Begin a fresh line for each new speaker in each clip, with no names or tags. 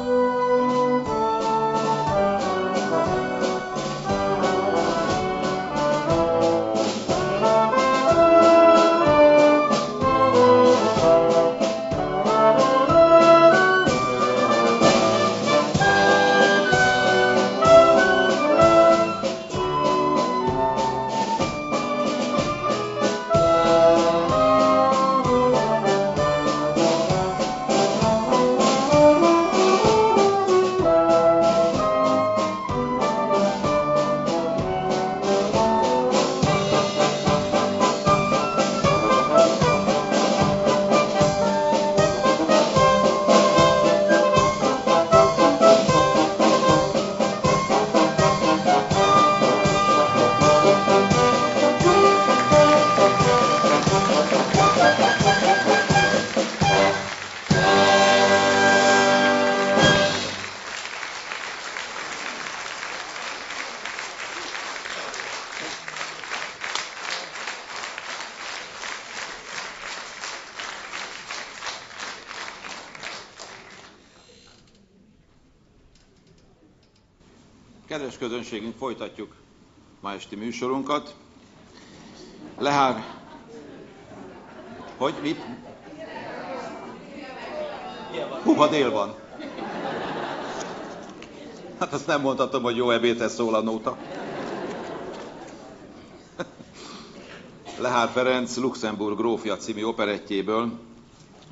Bye. Közönségünk, folytatjuk ma esti műsorunkat. Lehár... Hogy? Mit? Húha, dél van. Hát azt nem mondhatom, hogy jó ebédhez szól a nóta. Lehár Ferenc Luxemburg grófja című operettjéből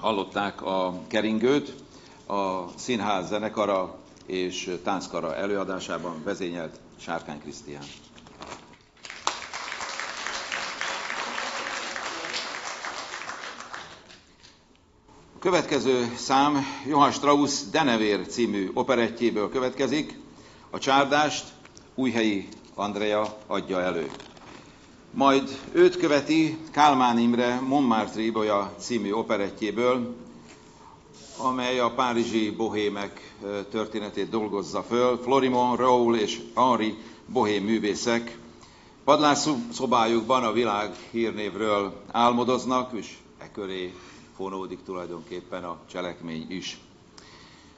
hallották a keringőt, a színház zenekara és tánckara előadásában vezényelt Sárkány Krisztián. A következő szám Johann Strauss Denevér című operettjéből következik. A csárdást Újhelyi Andrea adja elő. Majd őt követi Kálmán Imre Montmartre Ibolya című operettjéből, amely a párizsi bohémek történetét dolgozza föl. Florimon, Raoul és Henri bohém művészek padlásszobájukban a világ hírnévről álmodoznak, és e köré fonódik tulajdonképpen a cselekmény is.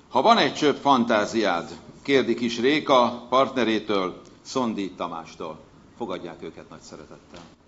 Ha van egy csöpp fantáziád, kérdi kis Réka partnerétől, Szondi Tamástól. Fogadják őket nagy szeretettel.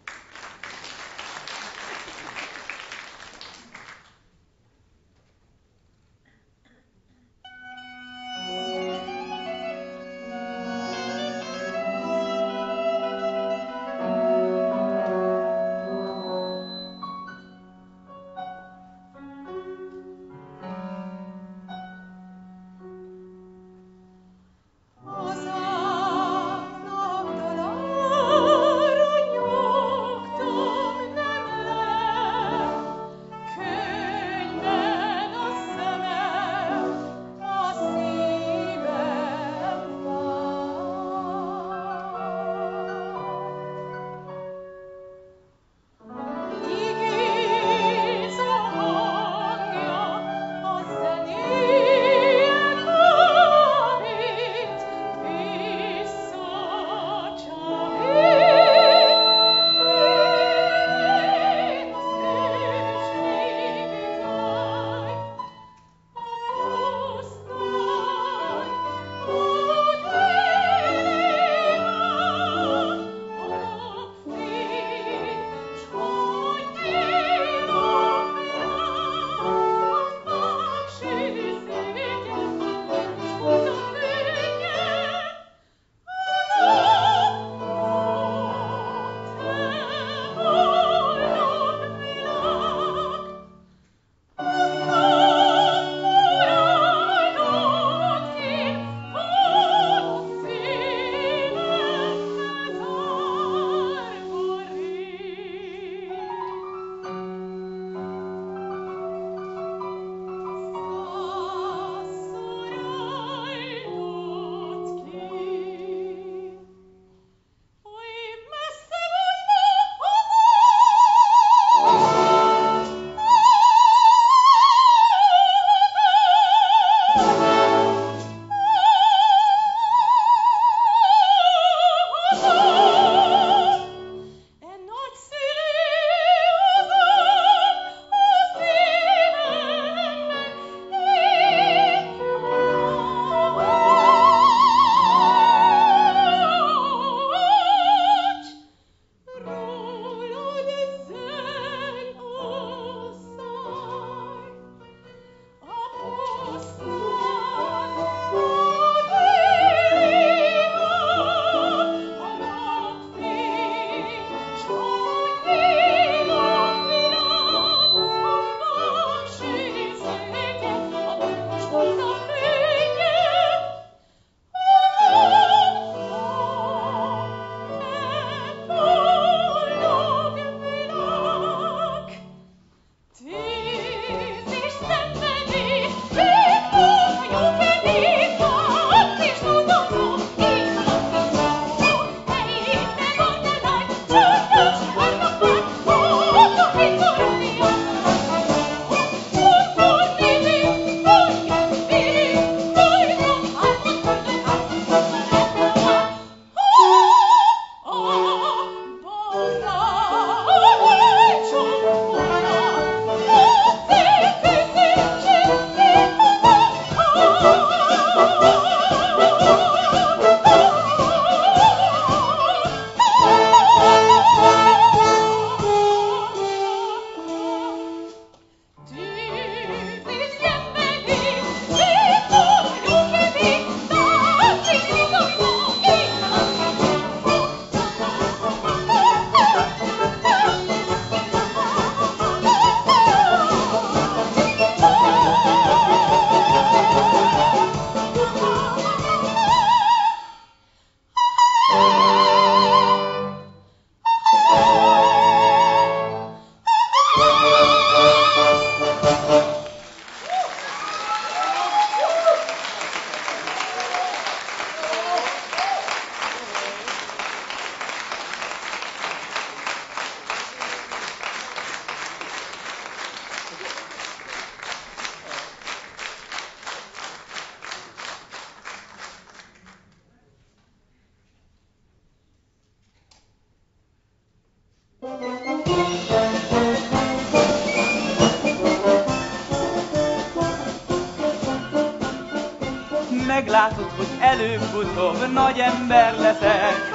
Meglátod, hogy előbb-utóbb nagy ember leszek,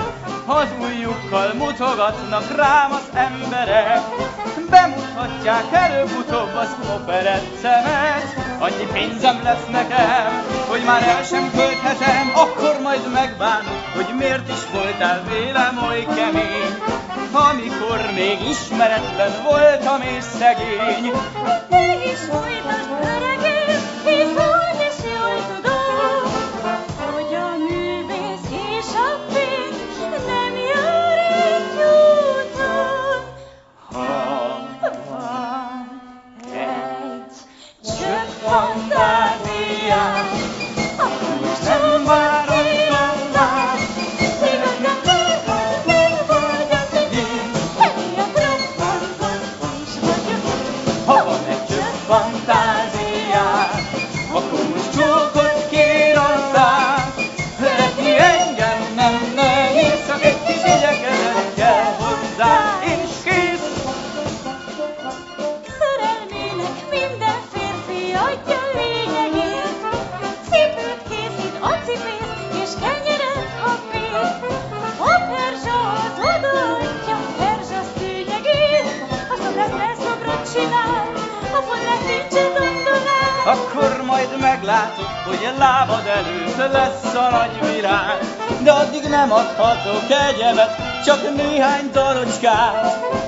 az ujjukkal mutogatnak rám az emberek, bemutatják előbb-utóbb az operettemet. Annyi pénzem lesz nekem, hogy már el sem költhetem, akkor majd megbánod, hogy miért is voltál vélem oly kemény. Amikor még ismeretlen voltam és szegény.
Mégis folytasd, öregem, Akkor
majd meglátod, hogy a lábad előtt lesz a nagy virág. De addig nem adhatok egyemet, csak néhány darocskát.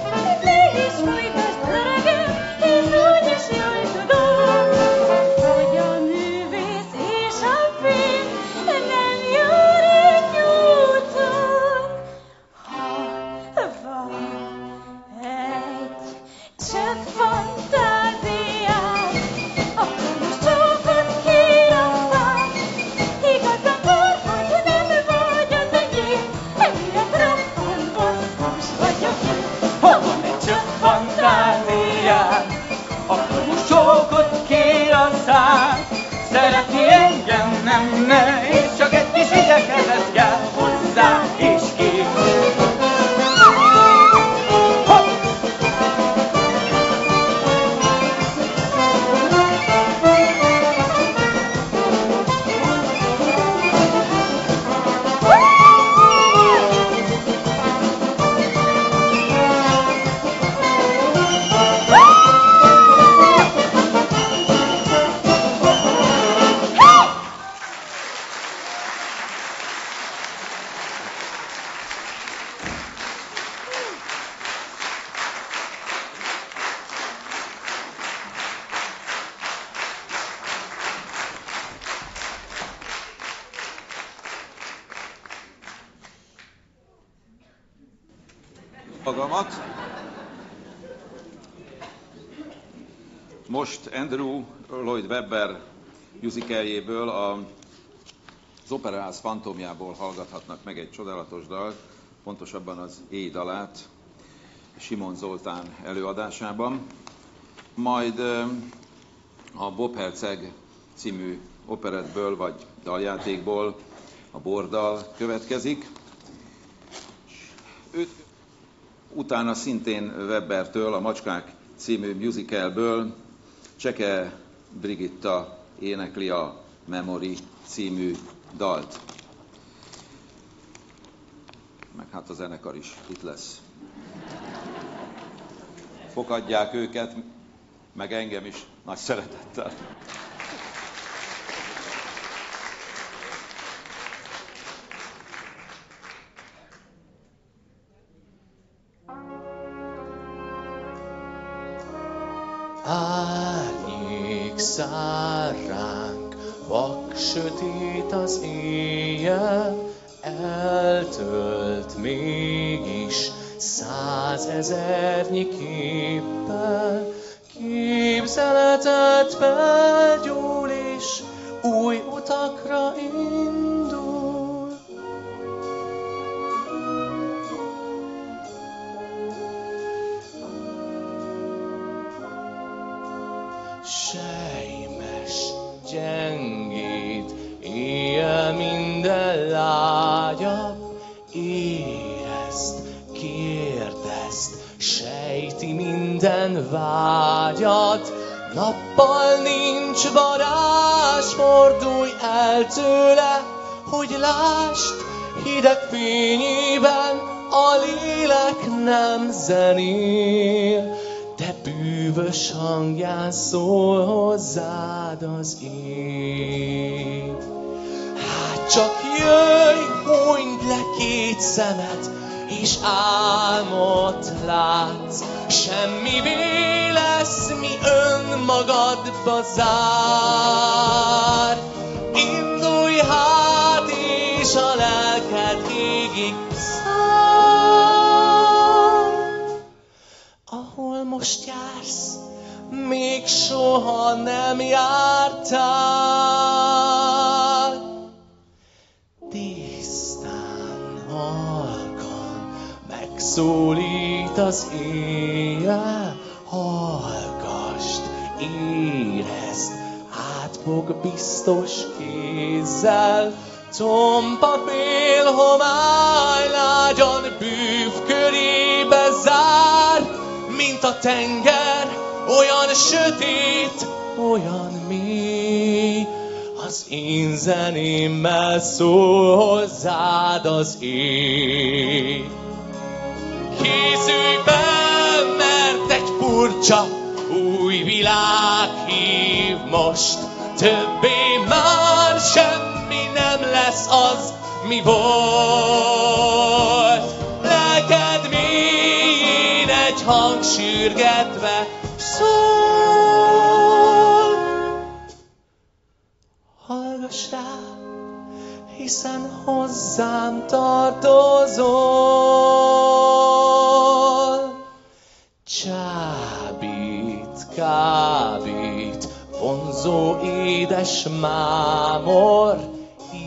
Magamat. Most Andrew Lloyd Webber musicaljéből a az Operaház fantomjából hallgathatnak meg egy csodálatos dalt, pontosabban az éj dalát Simon Zoltán előadásában. Majd ö, a Bob Herceg című operetből vagy daljátékból a bordal következik. Őt utána szintén Webbertől, a Macskák című musicalből Cseke Brigitta énekli a Memory című dalt. Meg hát a zenekar is itt lesz. Fogadják őket, meg engem is nagy szeretettel.
Szár ránk, vak sötét az éjjel, eltölt mégis százezernyi képpel. Képzeletet felgyúl és új utakra indul. Minden vágyat. Nappal nincs varázs, fordulj el tőle, hogy lásd, hideg fényében a lélek nem zenél, de bűvös hangján szól hozzád az ég. Hát csak jöjj, hunyd le két szemet, és álmot látsz. Semmi lesz, mi önmagadba zár. Indulj hát, és a lelked égig száll. Ahol most jársz, még soha nem jártál. Tisztán halkan megszólít az éjjel, hallgasd, érezd, átfog biztos kézzel, tompa fél homály lágyan bűv körébe zár, mint a tenger, olyan sötét, olyan mély, az én zenémmel szól hozzád az ég. Készülj fel, mert egy furcsa új világ hív most. Többé már semmi nem lesz az, mi volt. Lelked mélyén egy hang sürgetve szól. Hallgass rá, hiszen hozzám tartozol. Kábít, vonzó édes mámor,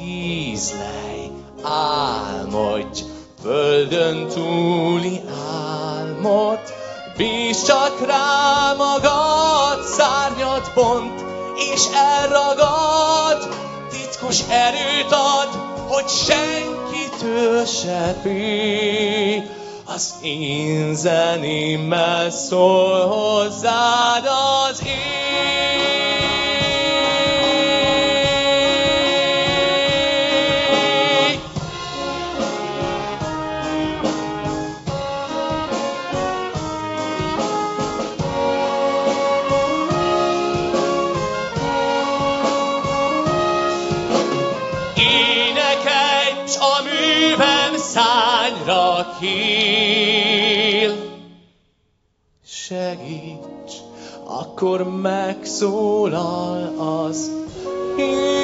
ízlej, álmodj, földön túli álmot, bízd csak rá magad, szárnyat bont, és elragad, titkos erőt ad, hogy senkitől se félj. Az én zenémmel szól hozzád az ég. Akkor megszólal az ég.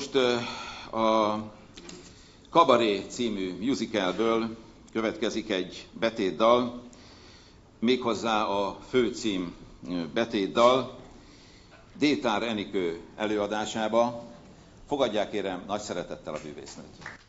Most a Kabaré című musicalből következik egy betétdal, méghozzá a főcím betétdal, Détár Enikő előadásába. Fogadják kérem nagy szeretettel a bűvésznőt.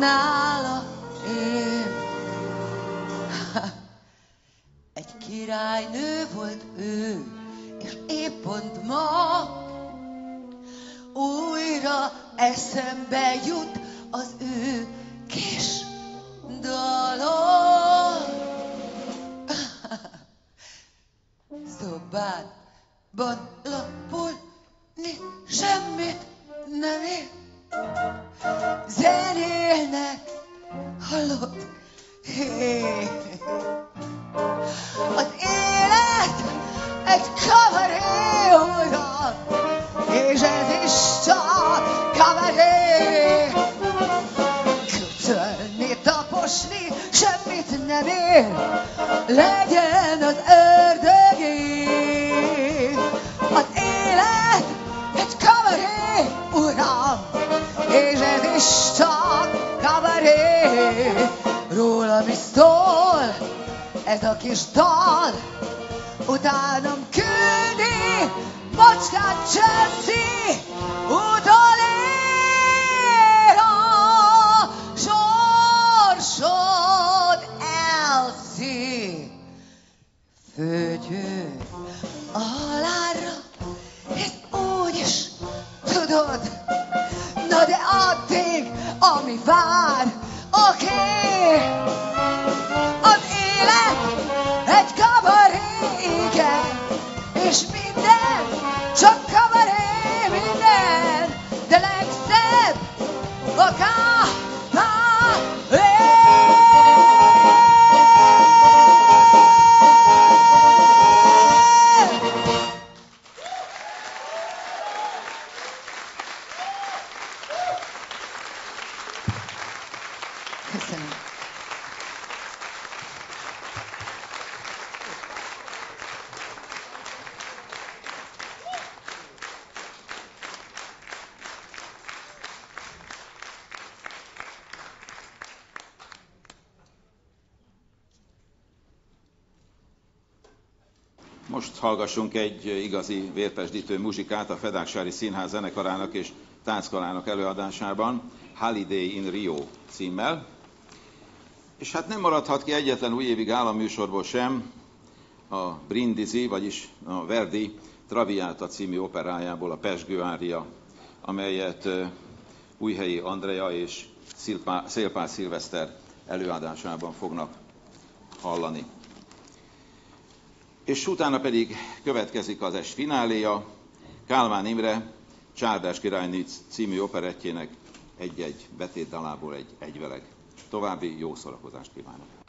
now.
이렇게 hallgassunk egy igazi vértesdítő muzsikát a Fedák Színház zenekarának és tánckarának előadásában, Holiday in Rio címmel. És hát nem maradhat ki egyetlen újévi gálaműsorból sem a Brindisi, vagyis a Verdi Traviata című operájából a Pesgő ária, amelyet Újhelyi Andrea és Szélpál Szilveszter előadásában fognak hallani. És utána pedig következik az est fináléja, Kálmán Imre Csárdás királynő című operettjének egy-egy betétdalából egy egyveleg. További jó szórakozást kívánok!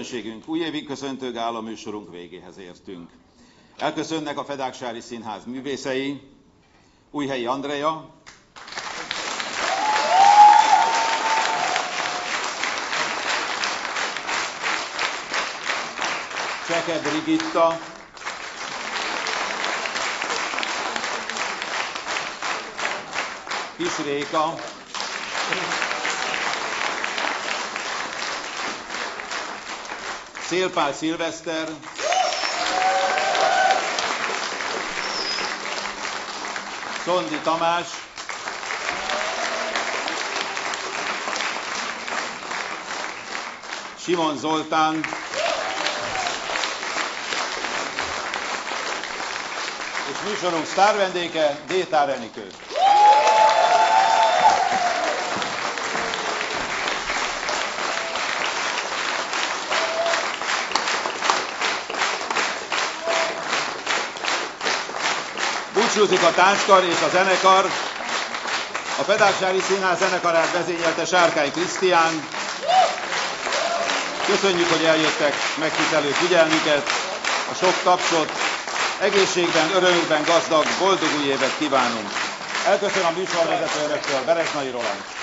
közönségünk, újévi köszöntő gála végéhez értünk. Elköszönnek a Fedáksári Színház művészei, Újhelyi Andrea, Cseke Brigitta, Kis Réka, Szélpál Szilveszter, Szondi Tamás, Simon Zoltán, és műsorunk sztárvendéke Détár Enikő. Egyesültük a tánckar és a zenekar. A Pedágsári Színház zenekarát vezényelte Sárkány Krisztián. Köszönjük, hogy eljöttek megtisztelő figyelmüket, a sok tapsot. Egészségben, örömükben gazdag, boldog új évet kívánunk. Elköszönöm a műsorvezetőnöktől, Beresnai Roland.